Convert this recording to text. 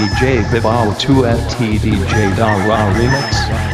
DJ Bibao 2FT DJ Dara Remix.